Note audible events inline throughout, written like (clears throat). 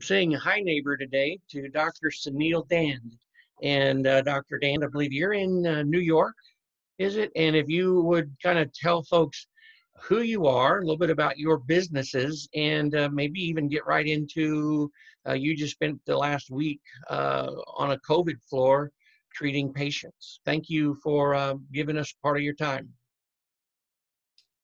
saying hi neighbor today to Dr. Suneel Dhand. And uh, Dr. Dhand, I believe you're in uh, New York, is it? And if you would kind of tell folks who you are, a little bit about your businesses, and uh, maybe even get right into uh, you just spent the last week uh, on a COVID floor treating patients. Thank you for uh, giving us part of your time.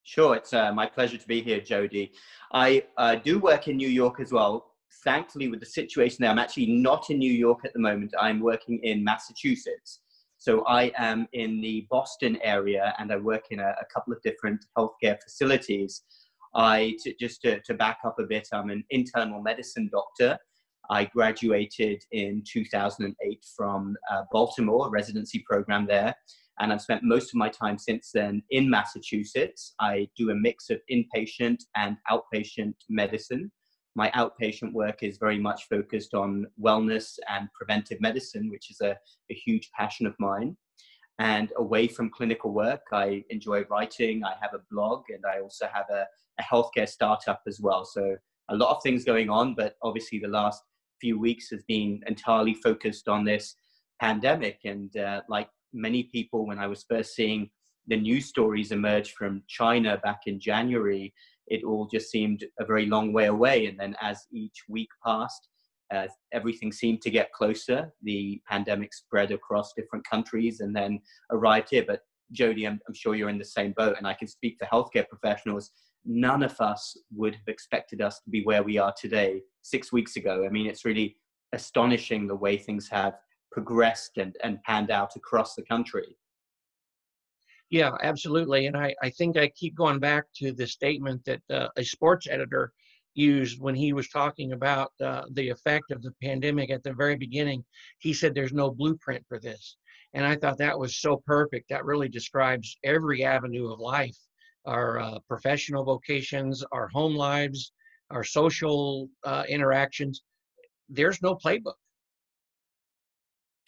Sure, it's my pleasure to be here, Jodie. I do work in New York as well, thankfully, with the situation there, I'm actually not in New York at the moment. I'm working in Massachusetts. So I am in the Boston area and I work in a, a couple of different healthcare facilities. I, to, just to, to back up a bit, I'm an internal medicine doctor. I graduated in 2008 from uh, Baltimore, residency program there, and I've spent most of my time since then in Massachusetts. I do a mix of inpatient and outpatient medicine. My outpatient work is very much focused on wellness and preventive medicine, which is a, a huge passion of mine. And away from clinical work, I enjoy writing, I have a blog, and I also have a, a healthcare startup as well. So a lot of things going on, but obviously the last few weeks has been entirely focused on this pandemic. And uh, like many people, when I was first seeing the news stories emerge from China back in January, it all just seemed a very long way away. And then as each week passed, uh, everything seemed to get closer. The pandemic spread across different countries and then arrived here. But Jodie, I'm, I'm sure you're in the same boat, and I can speak for healthcare professionals. None of us would have expected us to be where we are today six weeks ago. I mean, it's really astonishing the way things have progressed and, and panned out across the country. Yeah, absolutely. And I, I think I keep going back to the statement that uh, a sports editor used when he was talking about uh, the effect of the pandemic at the very beginning. He said there's no blueprint for this. And I thought that was so perfect. That really describes every avenue of life our uh, professional vocations, our home lives, our social uh, interactions. There's no playbook.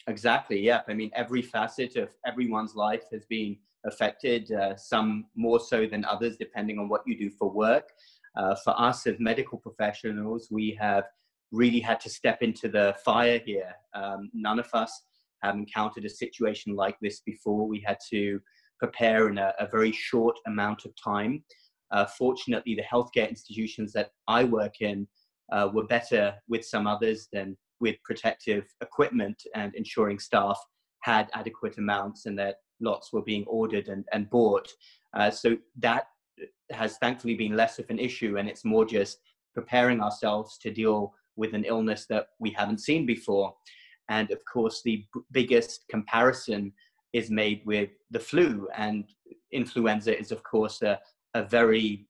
Exactly. Yeah. I mean, every facet of everyone's life has been affected, uh, some more so than others, depending on what you do for work. Uh, for us as medical professionals, we have really had to step into the fire here. Um, none of us have encountered a situation like this before. We had to prepare in a, a very short amount of time. Uh, fortunately, the healthcare institutions that I work in uh, were better with some others than with protective equipment and ensuring staff had adequate amounts and that lots were being ordered and, and bought. Uh, so that has thankfully been less of an issue, and it's more just preparing ourselves to deal with an illness that we haven't seen before. And of course, the b- biggest comparison is made with the flu, and influenza is, of course, a, a very,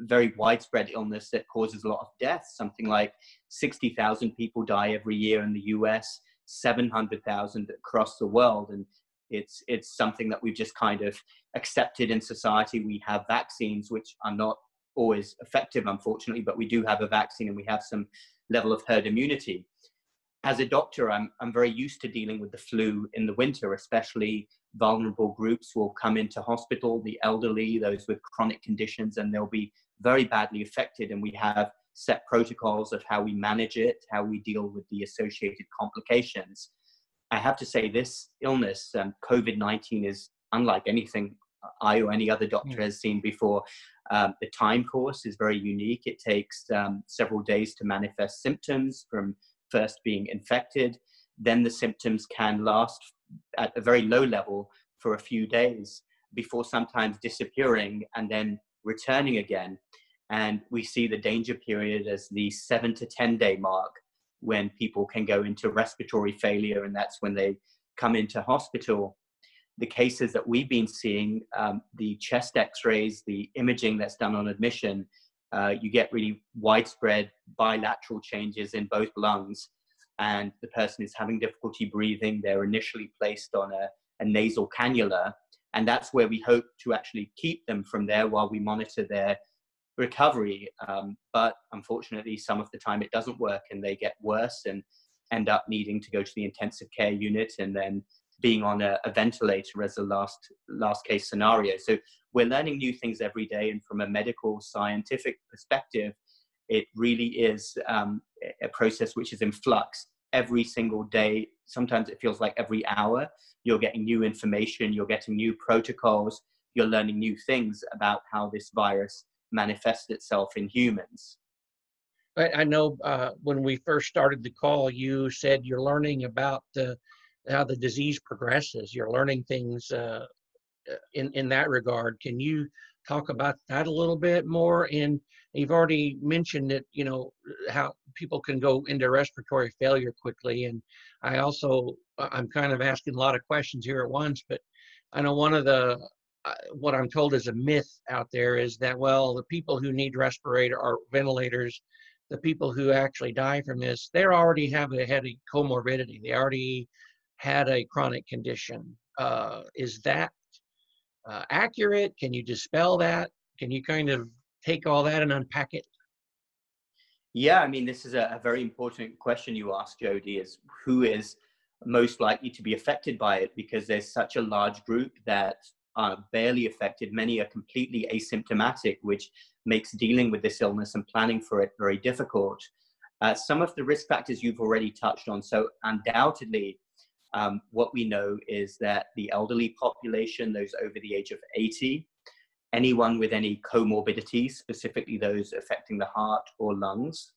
very widespread illness that causes a lot of deaths. Something like 60,000 people die every year in the US, 700,000 across the world. And it's it's something that we've just kind of accepted in society. We have vaccines which are not always effective, unfortunately, but we do have a vaccine and we have some level of herd immunity. As a doctor, I'm I'm very used to dealing with the flu in the winter, especially vulnerable groups will come into hospital, the elderly, those with chronic conditions, and they'll be very badly affected. And we have set protocols of how we manage it, how we deal with the associated complications. I have to say, this illness, um, COVID 19, is unlike anything I or any other doctor has seen before. Um, the time course is very unique. It takes um, several days to manifest symptoms from first being infected. Then the symptoms can last at a very low level for a few days before sometimes disappearing and then returning again. And we see the danger period as the seven to 10 day mark when people can go into respiratory failure, and that's when they come into hospital. The cases that we've been seeing, um, the chest x rays, the imaging that's done on admission, uh, you get really widespread bilateral changes in both lungs, and the person is having difficulty breathing. They're initially placed on a, a nasal cannula, and that's where we hope to actually keep them from there while we monitor their recovery. Um, but unfortunately, some of the time it doesn't work and they get worse and end up needing to go to the intensive care unit and then being on a, a ventilator as a last last case scenario. So we're learning new things every day, and from a medical scientific perspective, it really is um, a process which is in flux every single day. Sometimes it feels like every hour you're getting new information, you're getting new protocols, you're learning new things about how this virus manifests itself in humans. I, know uh, when we first started the call, you said you're learning about the, how the disease progresses. You're learning things uh, in in that regard. Can you talk about that a little bit more? And you've already mentioned that you know how people can go into respiratory failure quickly. And I also I'm kind of asking a lot of questions here at once, but I know one of the uh, what I'm told is a myth out there is that well the people who need respirator or ventilators the people who actually die from this, they already have a, a comorbidity. They already had a chronic condition. Uh, is that uh, accurate? Can you dispel that? Can you kind of take all that and unpack it? Yeah, I mean, this is a, a very important question you asked, Jodie, is who is most likely to be affected by it because there's such a large group that are barely affected. Many are completely asymptomatic, which makes dealing with this illness and planning for it very difficult. Uh, some of the risk factors you've already touched on. So, undoubtedly, um, what we know is that the elderly population, those over the age of 80, anyone with any comorbidities, specifically those affecting the heart or lungs,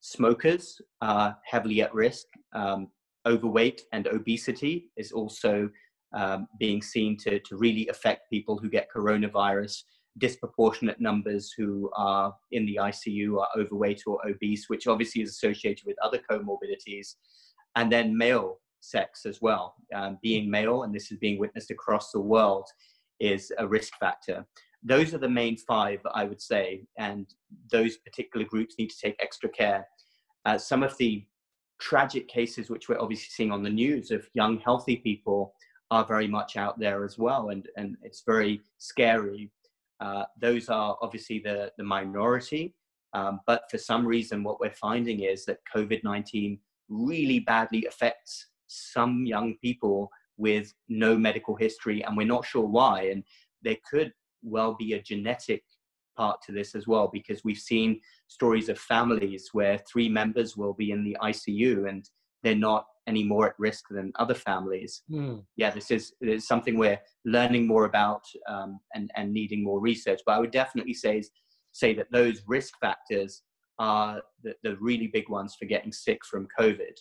smokers are heavily at risk. Um, overweight and obesity is also um, being seen to, to really affect people who get coronavirus disproportionate numbers who are in the ICU are overweight or obese, which obviously is associated with other comorbidities, and then male sex as well. Um, being male, and this is being witnessed across the world, is a risk factor. Those are the main five, I would say, and those particular groups need to take extra care. Uh, some of the tragic cases, which we're obviously seeing on the news of young, healthy people, are very much out there as well, and, and it's very scary uh, those are obviously the, the minority. Um, but for some reason, what we're finding is that COVID 19 really badly affects some young people with no medical history, and we're not sure why. And there could well be a genetic part to this as well, because we've seen stories of families where three members will be in the ICU and they're not any more at risk than other families. Mm. Yeah, this is, is something we're learning more about um, and, and needing more research. But I would definitely say, say that those risk factors are the, the really big ones for getting sick from COVID.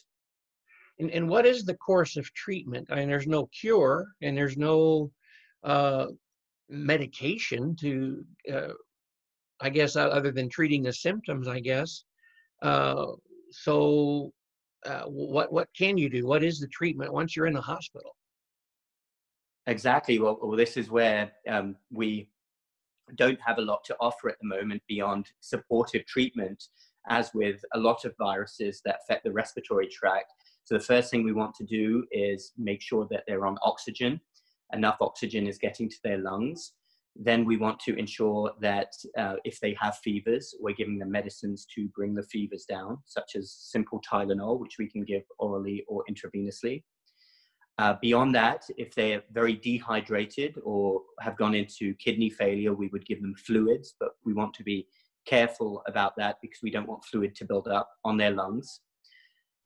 And, and what is the course of treatment? I mean, there's no cure and there's no uh, medication to, uh, I guess, other than treating the symptoms, I guess. Uh, so uh, what what can you do? What is the treatment once you're in the hospital? Exactly. Well, well this is where um, we don't have a lot to offer at the moment beyond supportive treatment, as with a lot of viruses that affect the respiratory tract. So the first thing we want to do is make sure that they're on oxygen, enough oxygen is getting to their lungs. Then we want to ensure that uh, if they have fevers, we're giving them medicines to bring the fevers down, such as simple Tylenol, which we can give orally or intravenously. Uh, beyond that, if they're very dehydrated or have gone into kidney failure, we would give them fluids, but we want to be careful about that because we don't want fluid to build up on their lungs.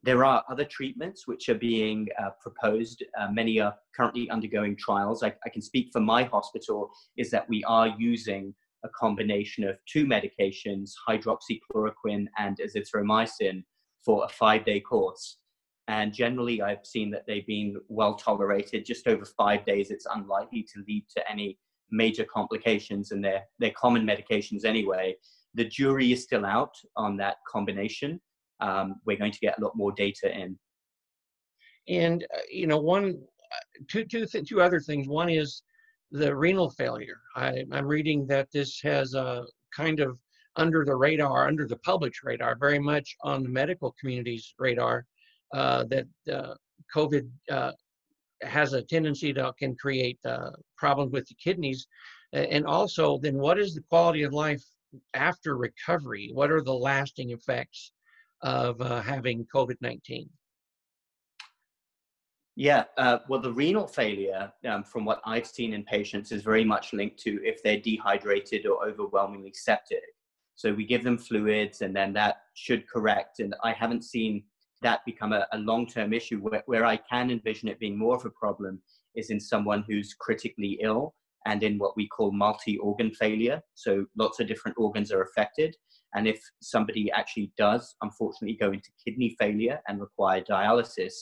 There are other treatments which are being uh, proposed. Uh, many are currently undergoing trials. I, I, can speak for my hospital is that we are using a combination of two medications, hydroxychloroquine and azithromycin, for a five-day course. And generally, I've seen that they've been well tolerated. Just over five days, it's unlikely to lead to any major complications, and they're, they're common medications anyway. The jury is still out on that combination um, we're going to get a lot more data in. And uh, you know, one, uh, two, two, th- two other things. One is the renal failure. I, am reading that this has a kind of under the radar, under the public's radar, very much on the medical community's radar, uh, that uh, COVID uh, has a tendency to can create uh, problems with the kidneys. And also, then what is the quality of life after recovery? What are the lasting effects of uh, having COVID 19? Yeah, uh, well, the renal failure, um, from what I've seen in patients, is very much linked to if they're dehydrated or overwhelmingly septic. So we give them fluids, and then that should correct. And I haven't seen that become a, a long-term issue. Where, where I can envision it being more of a problem is in someone who's critically ill and in what we call multi-organ failure. So lots of different organs are affected. And if somebody actually does, unfortunately, go into kidney failure and require dialysis,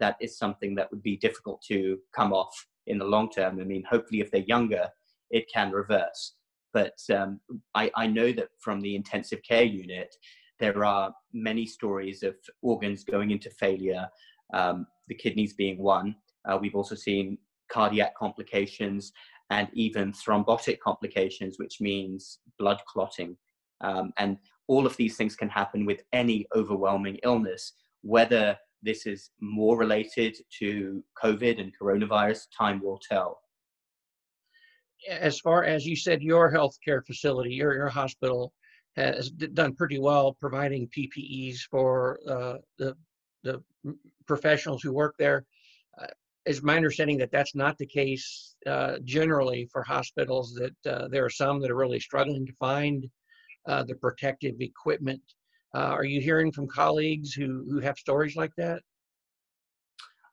that is something that would be difficult to come off in the long term. I mean, hopefully, if they're younger, it can reverse. But um, I, I know that from the intensive care unit, there are many stories of organs going into failure, um, the kidneys being one. Uh, we've also seen cardiac complications and even thrombotic complications, which means blood clotting. Um, and all of these things can happen with any overwhelming illness, whether this is more related to COVID and coronavirus, time will tell. As far as you said, your healthcare facility, your, your hospital has done pretty well providing PPEs for uh, the, the professionals who work there. Uh, it's my understanding that that's not the case uh, generally for hospitals, that uh, there are some that are really struggling to find uh, the protective equipment. Uh, are you hearing from colleagues who, who have stories like that?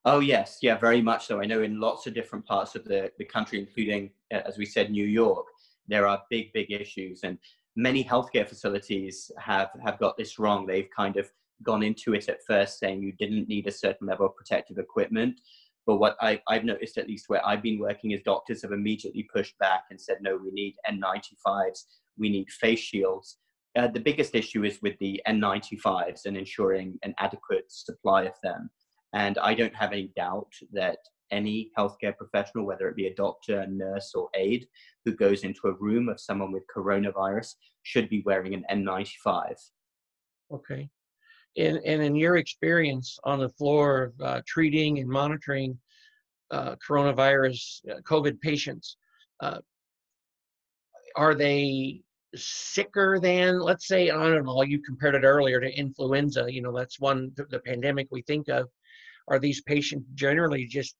Oh, yes. Yeah, very much so. I know in lots of different parts of the, the country, including, as we said, New York, there are big, big issues. And many healthcare facilities have, have got this wrong. They've kind of gone into it at first saying you didn't need a certain level of protective equipment. But what I, I've noticed, at least where I've been working, is doctors have immediately pushed back and said, no, we need N95s, we need face shields. Uh, the biggest issue is with the N95s and ensuring an adequate supply of them. And I don't have any doubt that any healthcare professional, whether it be a doctor, nurse, or aide, who goes into a room of someone with coronavirus should be wearing an N95. Okay. And, and in your experience on the floor of uh, treating and monitoring uh, coronavirus uh, COVID patients, uh, are they sicker than, let's say, I don't know, you compared it earlier to influenza, you know, that's one, the pandemic we think of. Are these patients generally just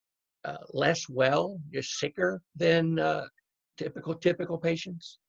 uh, less well, just sicker than uh, typical typical patients?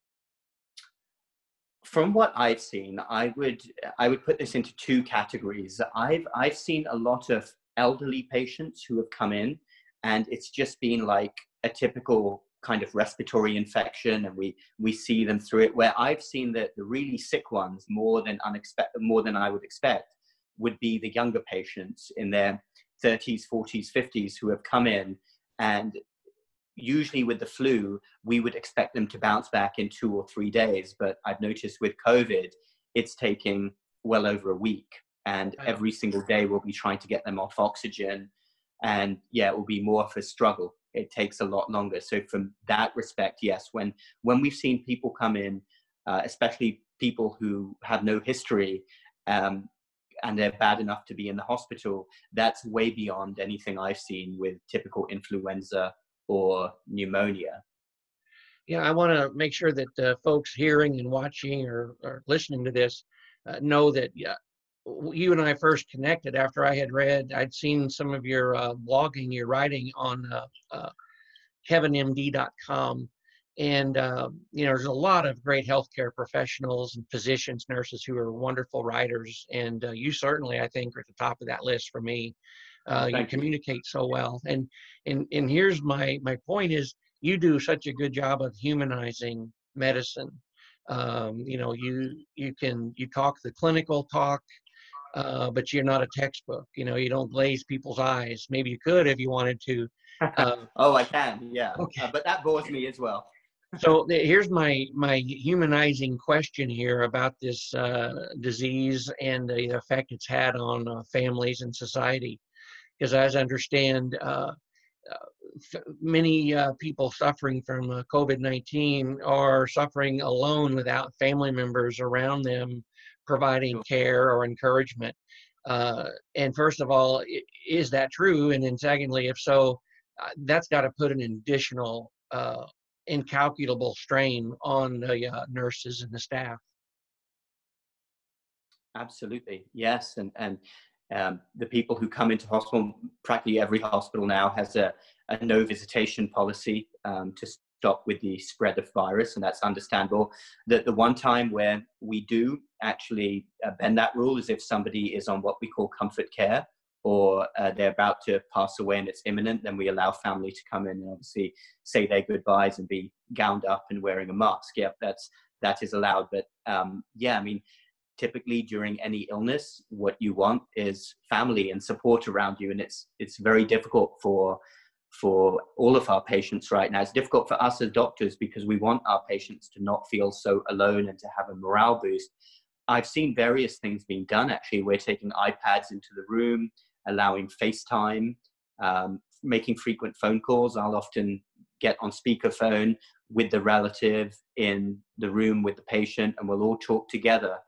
From what I've seen, I would I would put this into two categories. I've I've seen a lot of elderly patients who have come in, and it's just been like a typical kind of respiratory infection and we we see them through it where i've seen that the really sick ones more than unexpected more than i would expect would be the younger patients in their 30s 40s 50s who have come in and usually with the flu, we would expect them to bounce back in two or three days. But I've noticed with COVID, it's taking well over a week. And every single day, we'll be trying to get them off oxygen. And yeah, it will be more of a struggle. It takes a lot longer. So, from that respect, yes, when, when we've seen people come in, uh, especially people who have no history, um, and they're bad enough to be in the hospital, that's way beyond anything I've seen with typical influenza or pneumonia. Yeah, I want to make sure that uh, folks hearing and watching or, or listening to this uh, know that yeah, you and I first connected after I had read, I'd seen some of your uh, blogging, your writing on uh, uh, kevinmd.com. And, uh, you know, there's a lot of great healthcare professionals and physicians, nurses who are wonderful writers. And you certainly, I think, are at the top of that list for me. Uh, you, you communicate so well, and and and here's my my point is you do such a good job of humanizing medicine. Um, you know, you you can you talk the clinical talk, uh, but you're not a textbook. You know, you don't glaze people's eyes. Maybe you could if you wanted to. (laughs) Uh, oh, I can, yeah. Okay. Uh, but that bores me as well. so here's my my humanizing question here about this uh, disease and the effect it's had on uh, families and society because as I understand, uh, uh, many uh, people suffering from uh, COVID-19 are suffering alone without family members around them providing care or encouragement. Uh, and first of all, is that true? And then secondly, if so, uh, that's got to put an additional incalculable strain on the nurses and the staff. Absolutely, yes, and and um, the people who come into hospital, practically every hospital now has a, a no visitation policy um, to stop with the spread of virus, and that's understandable. That the one time where we do actually uh, bend that rule is if somebody is on what we call comfort care or uh, they're about to pass away and it's imminent, then we allow family to come in and obviously say their goodbyes and be gowned up and wearing a mask. Yeah, that's that is allowed. But um, yeah, I mean, typically during any illness, what you want is family and support around you, and it's it's very difficult for for all of our patients right now. It's difficult for us as doctors because we want our patients to not feel so alone and to have a morale boost. I've seen various things being done actually. We're taking iPads into the room, allowing FaceTime, um, making frequent phone calls. I'll often get on speakerphone with the relative in the room with the patient, and we'll all talk together.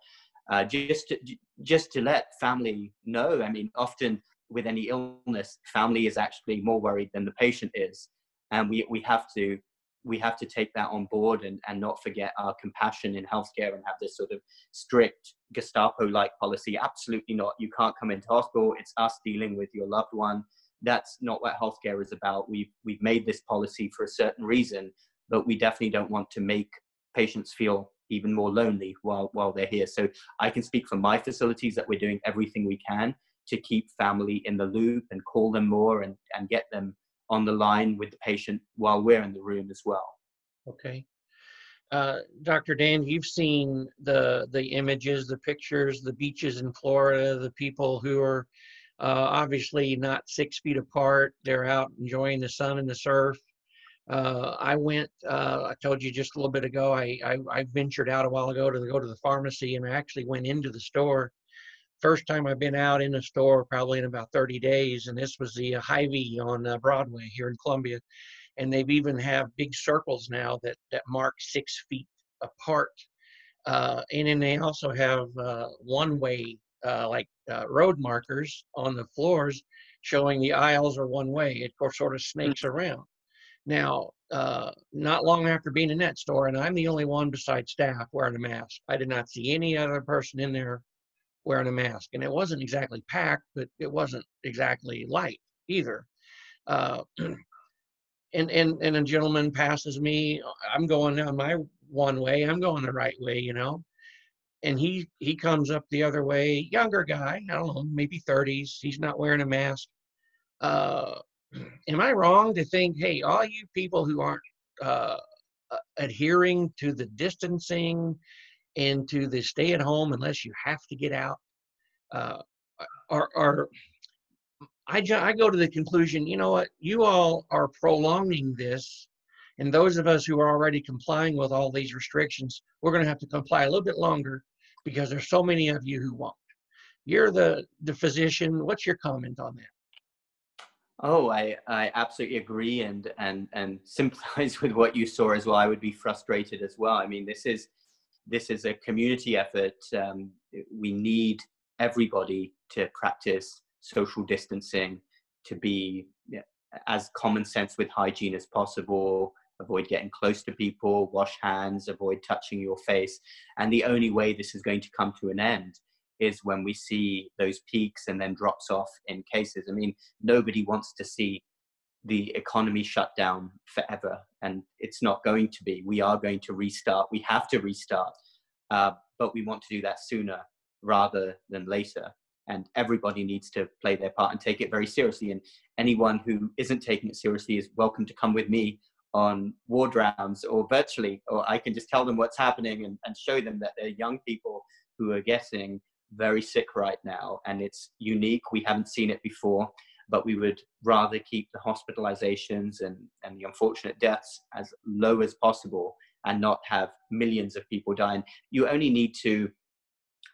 Uh, just to, just to let family know. I mean, often with any illness, family is actually more worried than the patient is, and we we have to we have to take that on board and, and not forget our compassion in healthcare and have this sort of strict Gestapo-like policy. Absolutely not. You can't come into hospital. It's us dealing with your loved one. That's not what healthcare is about. We've we've made this policy for a certain reason, but we definitely don't want to make patients feel even more lonely while while they're here. So I can speak for my facilities that we're doing everything we can to keep family in the loop and call them more and, and get them on the line with the patient while we're in the room as well. Okay. Uh, Dr. Dhand, you've seen the the images, the pictures, the beaches in Florida, the people who are uh, obviously not six feet apart. They're out enjoying the sun and the surf. Uh, I went. Uh, I told you just a little bit ago. I, I, I ventured out a while ago to go to the pharmacy, and I actually went into the store. First time I've been out in a store probably in about 30 days, and this was the uh, Hy-Vee on uh, Broadway here in Columbia, and they've even have big circles now that that mark six feet apart, uh, and then they also have uh, one-way like road markers on the floors showing the aisles are one way. It sort of snakes around. Now, uh, not long after being in that store, and I'm the only one besides staff wearing a mask. I did not see any other person in there wearing a mask, and it wasn't exactly packed, but it wasn't exactly light either. Uh, (clears throat) and and and a gentleman passes me. I'm going down my one way. I'm going the right way, you know. And he he comes up the other way. Younger guy, I don't know, maybe 30s. He's not wearing a mask. Uh, (clears throat) am I wrong to think, hey, all you people who aren't uh, uh, adhering to the distancing and to the stay at home unless you have to get out uh, are, are I, I go to the conclusion, you know what, you all are prolonging this. And those of us who are already complying with all these restrictions, we're going to have to comply a little bit longer because there's so many of you who won't. You're the, the physician. What's your comment on that? Oh, I, I absolutely agree and, and, and (laughs) sympathize with what you saw as well. I would be frustrated as well. I mean, this is, this is a community effort. Um, we need everybody to practice social distancing, to be as common sense with hygiene as possible, avoid getting close to people, wash hands, avoid touching your face. And the only way this is going to come to an end is when we see those peaks and then drops off in cases. I mean, nobody wants to see the economy shut down forever, and it's not going to be. We are going to restart. We have to restart, uh, but we want to do that sooner rather than later. And everybody needs to play their part and take it very seriously. And anyone who isn't taking it seriously is welcome to come with me on ward rounds or virtually, or I can just tell them what's happening and, and show them that they're young people who are getting very sick right now and it's unique. We haven't seen it before, but we would rather keep the hospitalizations and, and the unfortunate deaths as low as possible and not have millions of people dying. You only need to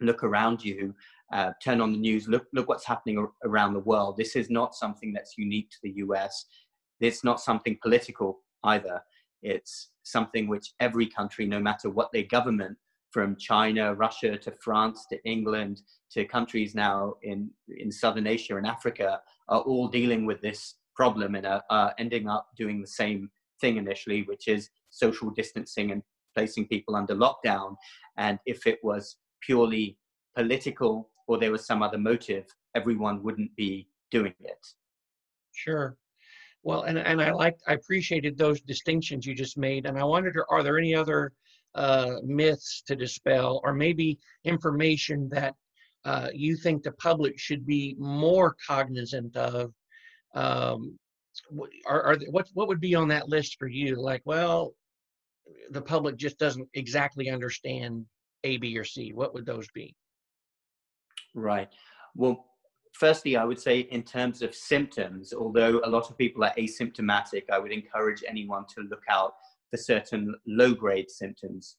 look around you, uh, turn on the news, look, look what's happening around the world. This is not something that's unique to the US. It's not something political either. It's something which every country, no matter what their government from China, Russia to France to England to countries now in, in Southern Asia and Africa are all dealing with this problem and are, ending up doing the same thing initially, which is social distancing and placing people under lockdown. And if it was purely political or there was some other motive, everyone wouldn't be doing it. Sure. Well, and, and I like I appreciated those distinctions you just made, and I wondered, are there any other uh, myths to dispel, or maybe information that uh, you think the public should be more cognizant of? Um, are, are what what would be on that list for you? Like, well, the public just doesn't exactly understand A, B, or C. What would those be? Right. Well, firstly, I would say in terms of symptoms, although a lot of people are asymptomatic, I would encourage anyone to look out for certain low grade symptoms.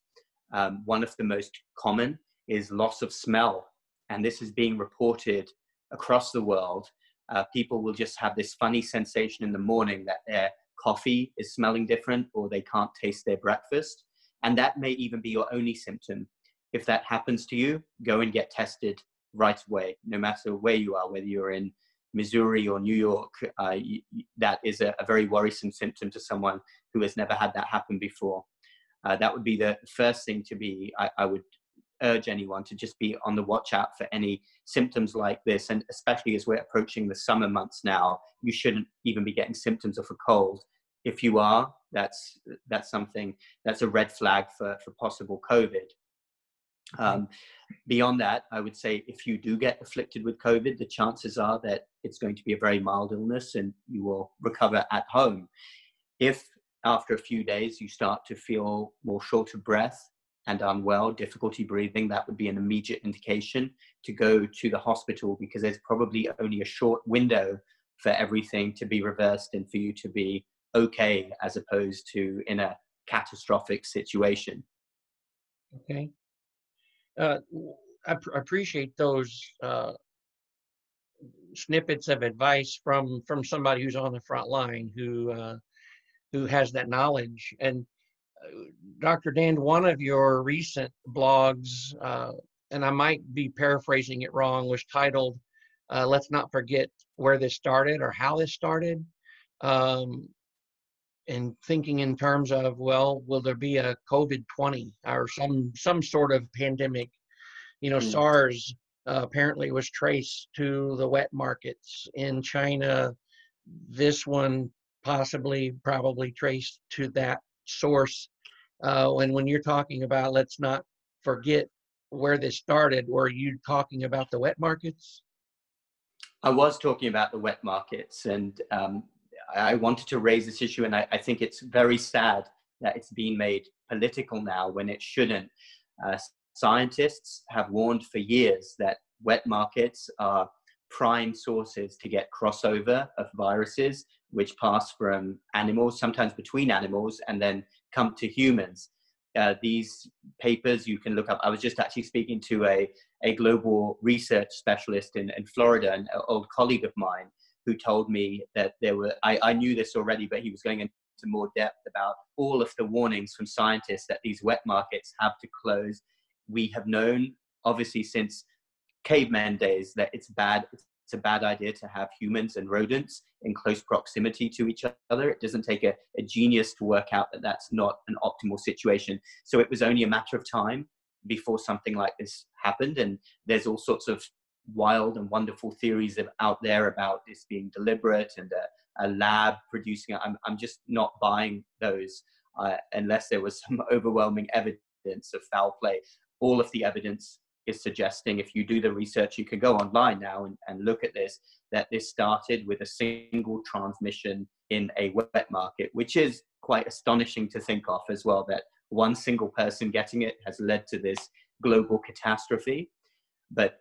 Um, one of the most common is loss of smell, and this is being reported across the world. Uh, people will just have this funny sensation in the morning that their coffee is smelling different or they can't taste their breakfast. And that may even be your only symptom. If that happens to you, go and get tested right away, no matter where you are, whether you're in Missouri or New York. Uh, that is a, a, very worrisome symptom to someone who has never had that happen before. Uh, that would be the first thing to be, I, I, would urge anyone to just be on the watch out for any symptoms like this. And especially as we're approaching the summer months now, you shouldn't even be getting symptoms of a cold. If you are, that's, that's something, that's a red flag for, for possible COVID. Um, beyond that, I would say if you do get afflicted with COVID, the chances are that it's going to be a very mild illness and you will recover at home. If after a few days you start to feel more short of breath and unwell, difficulty breathing, that would be an immediate indication to go to the hospital because there's probably only a short window for everything to be reversed and for you to be okay as opposed to in a catastrophic situation. Okay uh, I pr- appreciate those uh, snippets of advice from from somebody who's on the front line who uh, who has that knowledge. And Dr. Dhand, one of your recent blogs, uh, and I might be paraphrasing it wrong, was titled uh, "Let's Not Forget Where This Started" or "How This Started." Um, and thinking in terms of well will there be a covid-20 or some some sort of pandemic you know mm. sars uh, apparently was traced to the wet markets in china this one possibly probably traced to that source uh, when you're talking about let's not forget where this started were you talking about the wet markets i was talking about the wet markets and um, I wanted to raise this issue, and I, I, think it's very sad that it's being made political now when it shouldn't. Uh, scientists have warned for years that wet markets are prime sources to get crossover of viruses, which pass from animals, sometimes between animals, and then come to humans. Uh, these papers you can look up. I was just actually speaking to a, a global research specialist in, in Florida, an old colleague of mine, who told me that there were, I, I knew this already, but he was going into more depth about all of the warnings from scientists that these wet markets have to close. We have known, obviously, since caveman days, that it's bad. It's a bad idea to have humans and rodents in close proximity to each other. It doesn't take a, a genius to work out that that's not an optimal situation. So it was only a matter of time before something like this happened. And there's all sorts of wild and wonderful theories out there about this being deliberate and a, a lab producing it. I'm, I'm just not buying those uh, unless there was (laughs) some overwhelming evidence of foul play. All of the evidence is suggesting, if you do the research, you can go online now and, and look at this, that this started with a single transmission in a wet market, which is quite astonishing to think of as well, that one single person getting it has led to this global catastrophe. But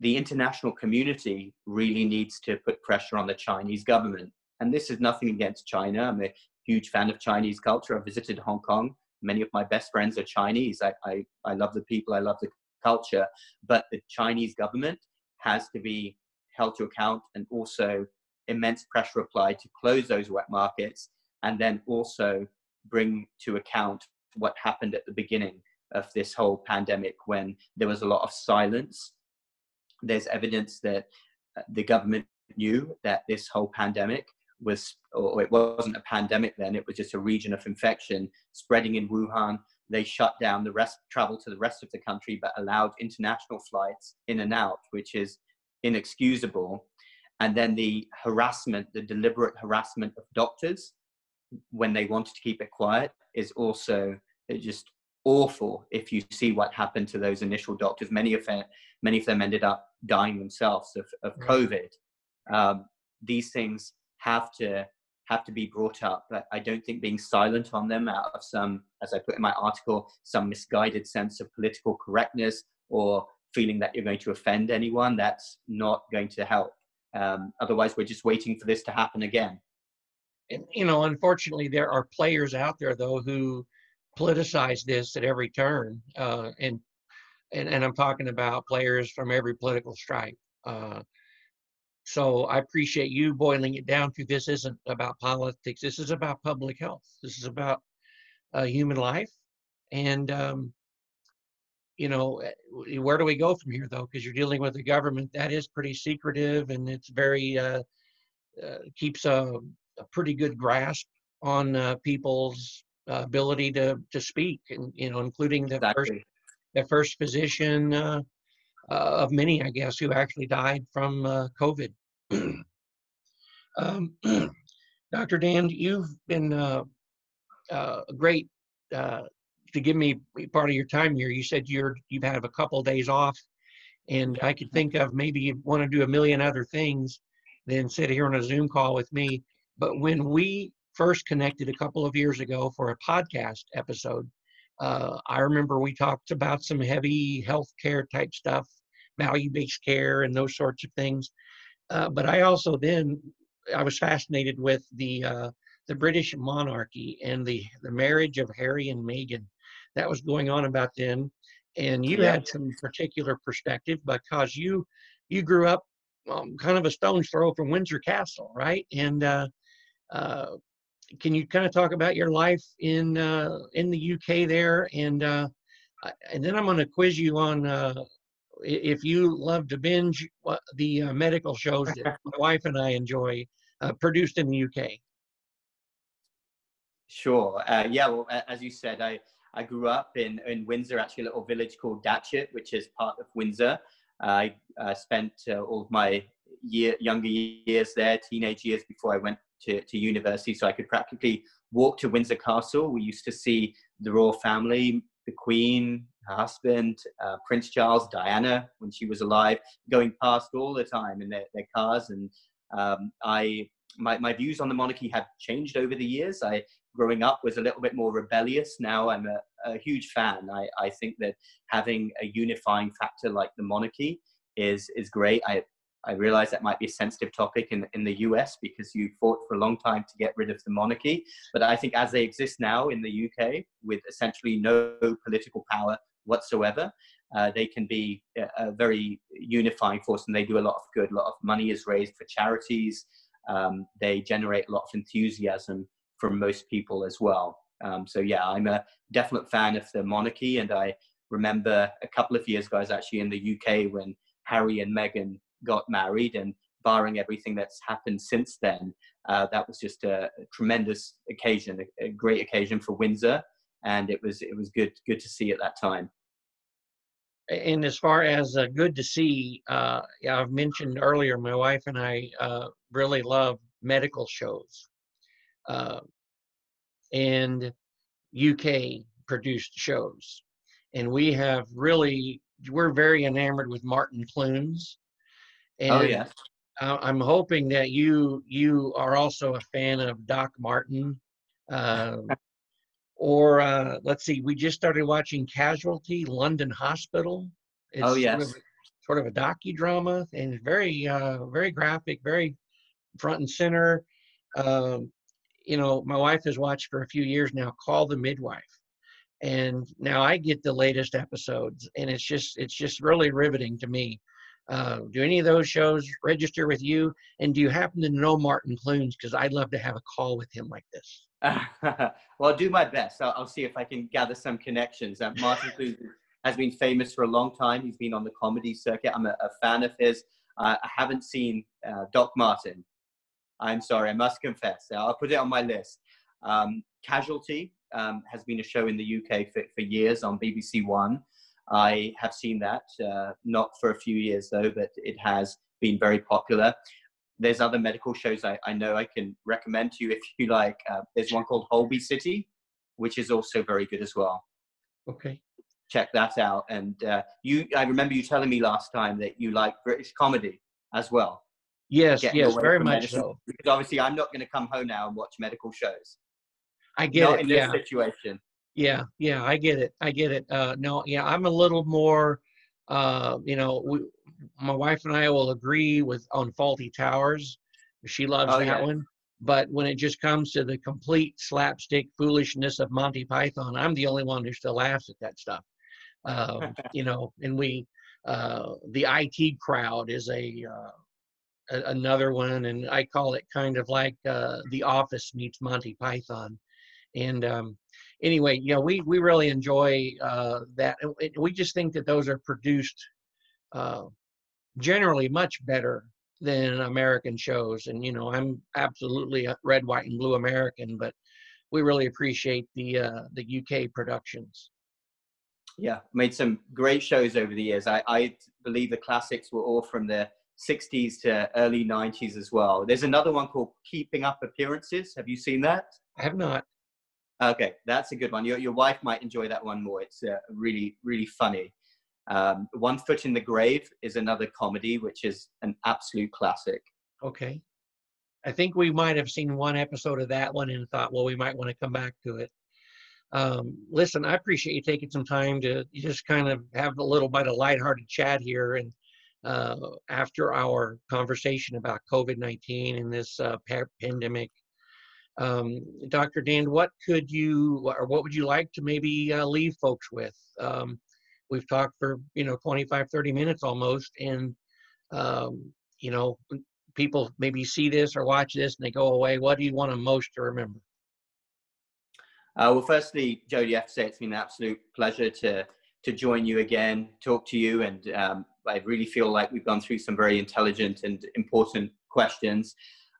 the international community really needs to put pressure on the Chinese government. And this is nothing against China. I'm a huge fan of Chinese culture. I visited Hong Kong. Many of my best friends are Chinese. I, I, I love the people, I love the culture. But the Chinese government has to be held to account and also immense pressure applied to close those wet markets and then also bring to account what happened at the beginning of this whole pandemic when there was a lot of silence there's evidence that uh, the government knew that this whole pandemic was, or it wasn't a pandemic then, it was just a region of infection spreading in Wuhan. They shut down the rest, travel to the rest of the country, but allowed international flights in and out, which is inexcusable. and then the harassment, the deliberate harassment of doctors when they wanted to keep it quiet is also just awful if you see what happened to those initial doctors. Many of them, many of them ended up dying themselves of, of COVID. Um, these things have to have to be brought up. But I don't think being silent on them out of some, as I put in my article, some misguided sense of political correctness or feeling that you're going to offend anyone, that's not going to help. Um, otherwise, we're just waiting for this to happen again. And, you know, unfortunately, there are players out there, though, who politicize this at every turn. Uh, and, and, and I'm talking about players from every political stripe. Uh, so I appreciate you boiling it down to this isn't about politics. This is about public health. This is about uh, human life. And, um, you know, eh, where do we go from here, though? Because you're dealing with a government that is pretty secretive and it's very, uh, uh, keeps a, a, pretty good grasp on uh, people's uh, ability to, to speak, and, you know, including the exactly. first, the first physician uh, of many, I guess, who actually died from uh, COVID. (clears throat) um, (clears throat) Dr. Dhand, you've been uh, uh, great uh, to give me part of your time here. You said you're you've had a couple of days off, and I could think of maybe you want to do a million other things than sit here on a Zoom call with me. But when we first connected a couple of years ago for a podcast episode, uh, I remember we talked about some heavy healthcare type stuff value-based care and those sorts of things. Uh, but I also then I was fascinated with the uh, the British monarchy and the the marriage of Harry and Meghan that was going on about then. And you yeah. had some particular perspective because you you grew up um, kind of a stone's throw from Windsor Castle, right? And uh, uh, can you kind of talk about your life in uh, in the UK there? And uh, and then I'm going to quiz you on uh, if you love to binge the uh, medical shows that my (laughs) wife and I enjoy, uh, produced in the UK. Sure. Uh, yeah. Well, as you said, I I grew up in in Windsor, actually a little village called Datchet, which is part of Windsor. I spent uh, all of my year younger years there, teenage years before I went to, to university, so I could practically walk to Windsor Castle. We used to see the royal family, the Queen, her husband, uh, Prince Charles, Diana, when she was alive, going past all the time in their, their cars. And um, I, my, my views on the monarchy have changed over the years. I, growing up, was a little bit more rebellious. Now I'm a, a huge fan. I, I think that having a unifying factor like the monarchy is, is great. I, I realize that might be a sensitive topic in, in the US because you fought for a long time to get rid of the monarchy. But I think as they exist now in the UK, with essentially no political power whatsoever, uh, they can be a, a, very unifying force and they do a lot of good. A lot of money is raised for charities. Um, they generate a lot of enthusiasm from most people as well. Um, so, yeah, I'm a definite fan of the monarchy. And I remember a couple of years ago, I was actually in the UK when Harry and Meghan got married and barring everything that's happened since then, uh, that was just a, tremendous occasion, a, a, great occasion for Windsor, and it was it was good good to see at that time. And as far as uh, good to see, uh, I've mentioned earlier, my wife and I uh, really love medical shows, uh, and UK produced shows, and we have really we're very enamored with Martin Clunes Oh, and oh yeah. I'm hoping that you you are also a fan of Doc Martin. Uh, or uh, let's see, we just started watching Casualty, London Hospital. It's oh yes. Sort of, sort of a docudrama and very uh, very graphic, very front and center. Um, you know, my wife has watched for a few years now. Call the Midwife, and now I get the latest episodes, and it's just it's just really riveting to me. Uh, do any of those shows register with you? And do you happen to know Martin Clunes? Because I'd love to have a call with him like this. (laughs) well, I'll do my best. I'll, I'll, see if I can gather some connections. Uh, Martin Clunes has been famous for a long time. He's been on the comedy circuit. I'm a, a fan of his. Uh, I haven't seen uh, Doc Martin. I'm sorry, I must confess. I'll put it on my list. Um, Casualty um, has been a show in the UK for, for years on BBC One. I have seen that, uh, not for a few years though, but it has been very popular. there's other medical shows I, I know I can recommend to you if you like. Uh, there's one called Holby City, which is also very good as well. Okay. Check that out. And uh, you, I remember you telling me last time that you like British comedy as well. Yes, yes, very much medicine. so. Because obviously, I'm not going to come home now and watch medical shows. I get it. not it. in this yeah. situation. Yeah, yeah, I get it. I get it. Uh, no, yeah, I'm a little more. Uh, you know, we, my wife and I will agree with on Fawlty Towers. She loves Oh, that yeah. one. But when it just comes to the complete slapstick foolishness of Monty Python, I'm the only one who still laughs at that stuff. Um, (laughs) you know, and we, uh, the IT crowd is a, uh, a another one, and I call it kind of like uh, The Office meets Monty Python. And um, anyway, you know, we we really enjoy uh, that. It- We just think that those are produced uh, generally much better than American shows. And you know, I'm absolutely a red, white, and blue American, but we really appreciate the uh, the UK productions. Yeah, made some great shows over the years. I, I believe the classics were all from the 60s to early 90s as well. There's another one called Keeping Up Appearances. Have you seen that? I have not. Okay, that's a good one. Your, your wife might enjoy that one more. It's uh, really, really funny. Um, one Foot in the Grave is another comedy, which is an absolute classic. Okay. I think we might have seen one episode of that one and thought, well, we might want to come back to it. Um, listen, I appreciate you taking some time to just kind of have a little bit of lighthearted chat here. And uh, after our conversation about COVID 19 and this uh, pandemic, um, Dr. Dhand, what could you or what would you like to maybe uh, leave folks with? Um, we've talked for, you know, 25, 30 minutes almost. And, um, you know, people maybe see this or watch this and they go away. What do you want them most to remember? Uh, well, firstly, Jodie, I have to say it's been an absolute pleasure to to join you again, talk to you, and um, I really feel like we've gone through some very intelligent and important questions.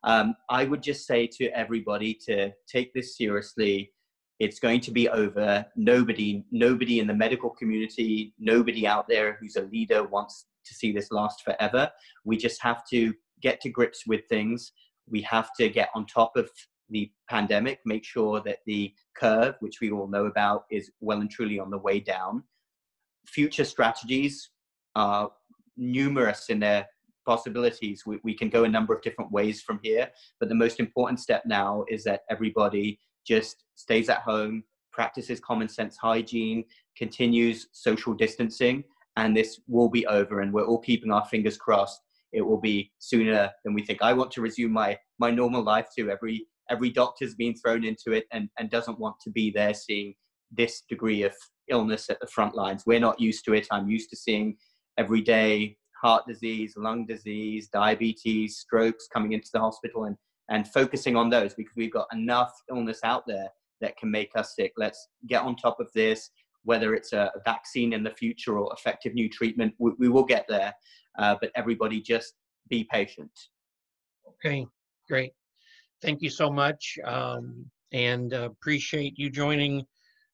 Um, I would just say to everybody to take this seriously. It's going to be over. Nobody, nobody in the medical community, nobody out there who's a leader wants to see this last forever. We just have to get to grips with things. We have to get on top of the pandemic, make sure that the curve, which we all know about, is well and truly on the way down. Future strategies are numerous in their possibilities. We, we can go a number of different ways from here, but the most important step now is that everybody just stays at home, practices common sense hygiene, continues social distancing, and this will be over. And we're all keeping our fingers crossed. It will be sooner than we think. I want to resume my my normal life too. Every every doctor's been thrown into it and, and doesn't want to be there seeing this degree of illness at the front lines. We're not used to it. I'm used to seeing every day heart disease, lung disease, diabetes, strokes coming into the hospital and, and focusing on those because we've got enough illness out there that can make us sick. Let's get on top of this, whether it's a vaccine in the future or effective new treatment, we, we will get there. Uh, but everybody just be patient. Okay, great. Thank you so much, um, and uh, appreciate you joining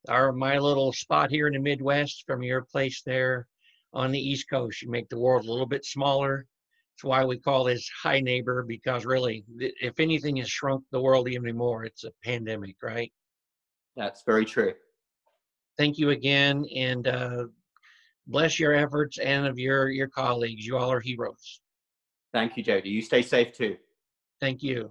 our my little spot here in the Midwest from your place there on the East Coast. You make the world a little bit smaller. That's why we call this high neighbor because really, if anything has shrunk the world even more, it's a pandemic, right? That's very true. Thank you again, and uh, bless your efforts and of your your colleagues. You all are heroes. Thank you, Jodie. You stay safe too. Thank you.